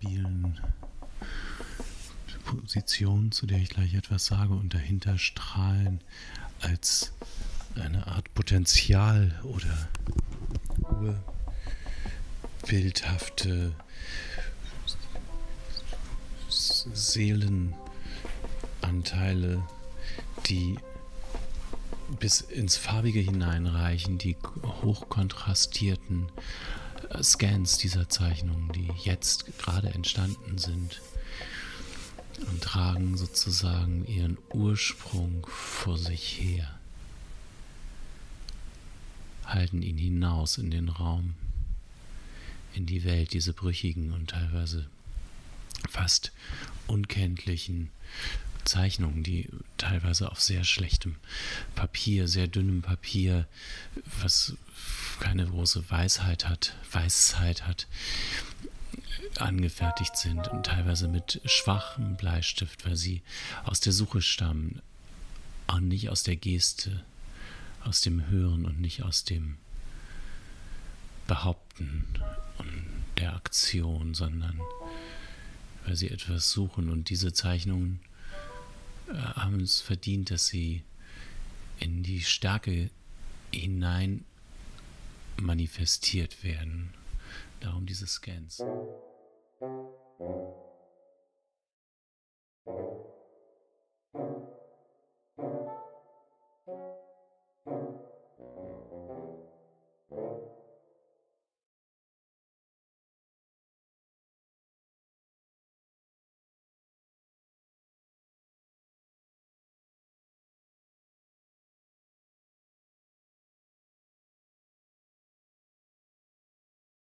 stabilen Position, zu der ich gleich etwas sage, und dahinter strahlen als eine Art Potenzial oder urbildhafte Seelenanteile, die bis ins Farbige hineinreichen, die hochkontrastierten Scans dieser Zeichnungen, die jetzt gerade entstanden sind und tragen sozusagen ihren Ursprung vor sich her, halten ihn hinaus in den Raum, in die Welt, diese brüchigen und teilweise fast unkenntlichen Zeichnungen, die teilweise auf sehr schlechtem Papier, sehr dünnem Papier, was keine große Weisheit hat, Weisheit hat, angefertigt sind und teilweise mit schwachem Bleistift, weil sie aus der Suche stammen und nicht aus der Geste, aus dem Hören und nicht aus dem Behaupten und der Aktion, sondern weil sie etwas suchen. Und diese Zeichnungen äh, haben es verdient, dass sie in die Stärke hinein manifestiert werden. Darum diese Scans.